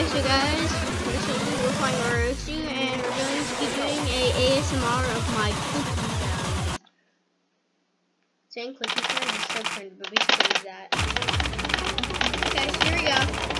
Okay, so guys, this is we're playing Orochi, and we're going to be doing a ASMR of my cookie sounds. Saying cookie sounds is so cringe, but we should leave that. Okay, so here we go.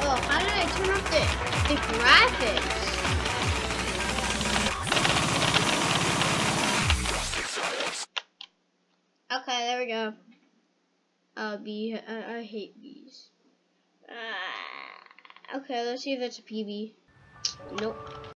Oh, how did I turn off the, the graphics? Okay, there we go. Uh, bee. I, I hate bees. Ah, okay, let's see if it's a PB. Nope.